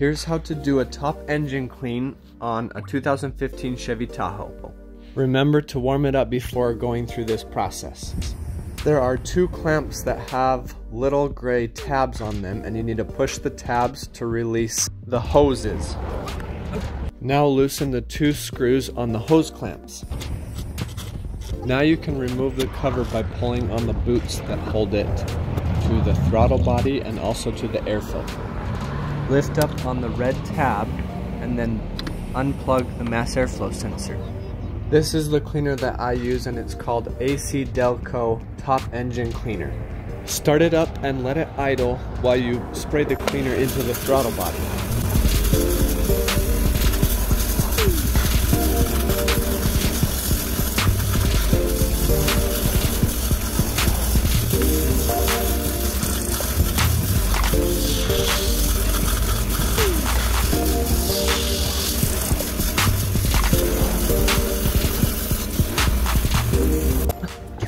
Here's how to do a top engine clean on a 2015 Chevy Tahoe. Remember to warm it up before going through this process. There are two clamps that have little gray tabs on them and you need to push the tabs to release the hoses. Now loosen the two screws on the hose clamps. Now you can remove the cover by pulling on the boots that hold it to the throttle body and also to the air filter lift up on the red tab, and then unplug the mass airflow sensor. This is the cleaner that I use and it's called AC Delco Top Engine Cleaner. Start it up and let it idle while you spray the cleaner into the throttle body.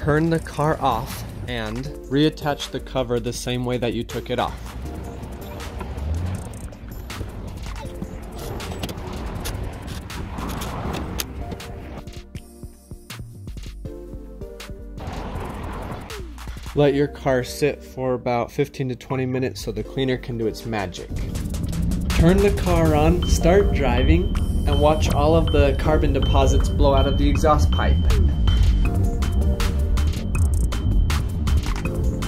Turn the car off and reattach the cover the same way that you took it off. Let your car sit for about 15 to 20 minutes so the cleaner can do its magic. Turn the car on, start driving, and watch all of the carbon deposits blow out of the exhaust pipe.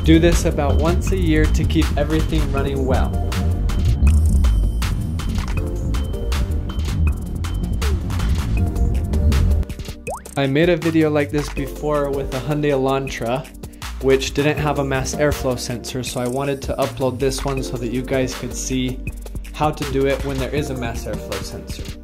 Do this about once a year to keep everything running well. I made a video like this before with a Hyundai Elantra, which didn't have a mass airflow sensor, so I wanted to upload this one so that you guys could see how to do it when there is a mass airflow sensor.